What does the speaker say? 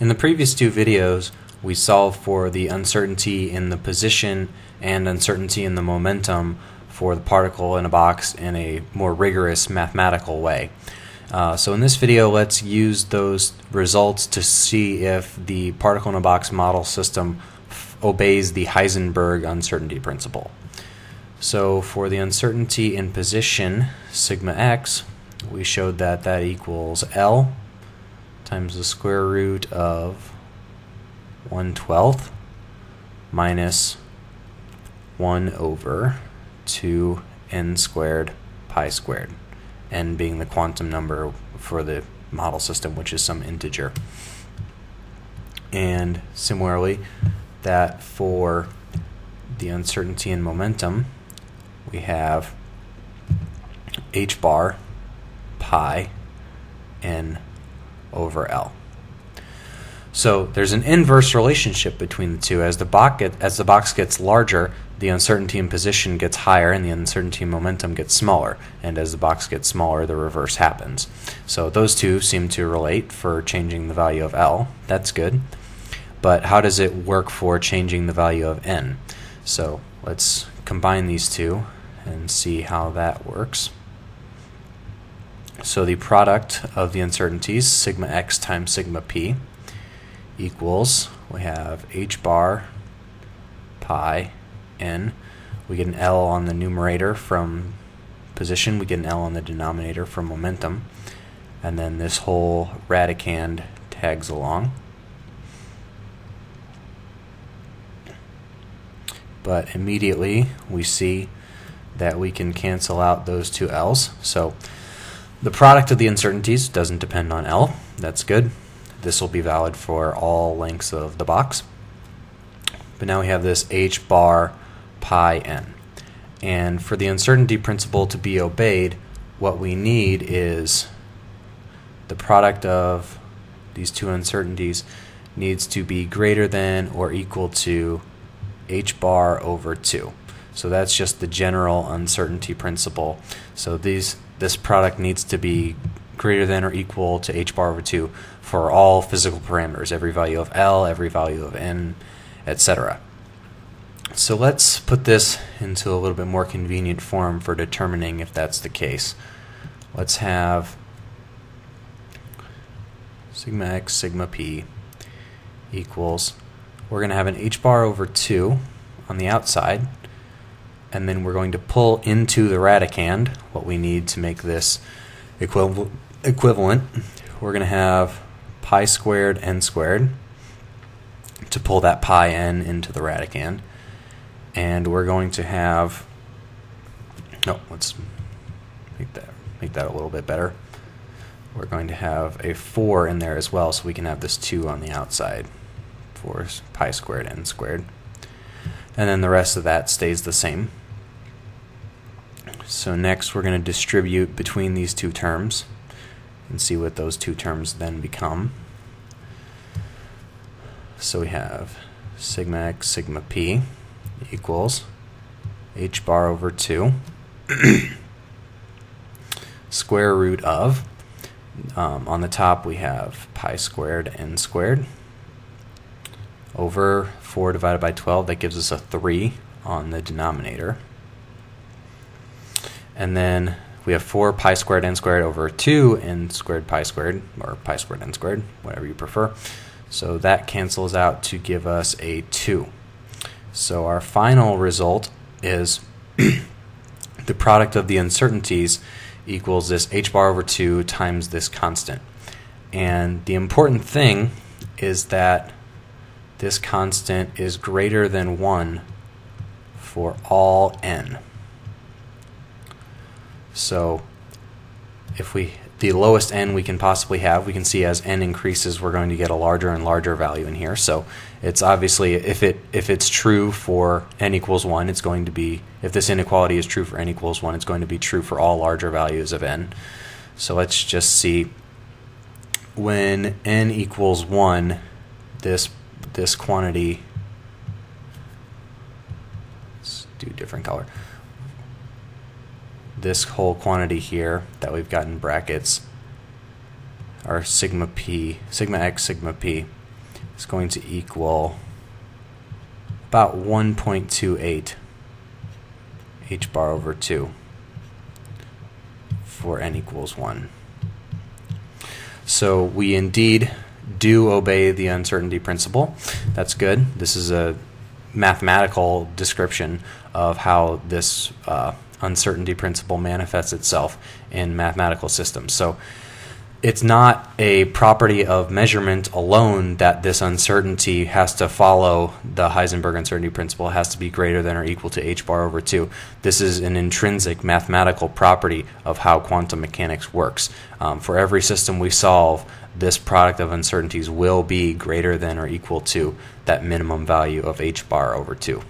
In the previous two videos, we solved for the uncertainty in the position and uncertainty in the momentum for the particle in a box in a more rigorous mathematical way. Uh, so in this video, let's use those results to see if the particle in a box model system obeys the Heisenberg uncertainty principle. So for the uncertainty in position, sigma x, we showed that that equals L times the square root of 1 12th minus 1 over 2 n squared pi squared, n being the quantum number for the model system, which is some integer. And similarly, that for the uncertainty in momentum, we have h bar pi n over L. So there's an inverse relationship between the two. As the box get, as the box gets larger, the uncertainty in position gets higher and the uncertainty in momentum gets smaller. And as the box gets smaller, the reverse happens. So those two seem to relate for changing the value of L. That's good. But how does it work for changing the value of N? So let's combine these two and see how that works. So the product of the uncertainties, sigma x times sigma p, equals, we have h bar pi n. We get an L on the numerator from position, we get an L on the denominator from momentum, and then this whole radicand tags along. But immediately we see that we can cancel out those two L's. So the product of the uncertainties doesn't depend on L. That's good. This will be valid for all lengths of the box. But now we have this h bar pi n. And for the uncertainty principle to be obeyed, what we need is the product of these two uncertainties needs to be greater than or equal to h bar over 2. So that's just the general uncertainty principle. So these this product needs to be greater than or equal to h bar over 2 for all physical parameters, every value of L, every value of N, etc. So let's put this into a little bit more convenient form for determining if that's the case. Let's have sigma x sigma p equals, we're going to have an h bar over 2 on the outside, and then we're going to pull into the radicand what we need to make this equivalent. equivalent. We're going to have pi squared n squared to pull that pi n into the radicand. And we're going to have, no, let's make that, make that a little bit better. We're going to have a 4 in there as well, so we can have this 2 on the outside. 4 pi squared n squared. And then the rest of that stays the same. So next we're going to distribute between these two terms and see what those two terms then become. So we have sigma x sigma p equals h bar over 2 square root of um, on the top we have pi squared n squared over 4 divided by 12 that gives us a 3 on the denominator and then we have 4 pi squared n squared over 2 n squared pi squared, or pi squared n squared, whatever you prefer. So that cancels out to give us a 2. So our final result is the product of the uncertainties equals this h bar over 2 times this constant. And the important thing is that this constant is greater than 1 for all n. So if we the lowest n we can possibly have, we can see as n increases, we're going to get a larger and larger value in here. So it's obviously if it if it's true for n equals one, it's going to be if this inequality is true for n equals one, it's going to be true for all larger values of n. So let's just see when n equals one, this this quantity. Let's do different color this whole quantity here that we've got in brackets, our sigma p, sigma x, sigma p, is going to equal about 1.28 h bar over 2 for n equals 1. So we indeed do obey the uncertainty principle. That's good. This is a mathematical description of how this uh, uncertainty principle manifests itself in mathematical systems. So it's not a property of measurement alone that this uncertainty has to follow the Heisenberg uncertainty principle, it has to be greater than or equal to h bar over 2. This is an intrinsic mathematical property of how quantum mechanics works. Um, for every system we solve, this product of uncertainties will be greater than or equal to that minimum value of h bar over 2.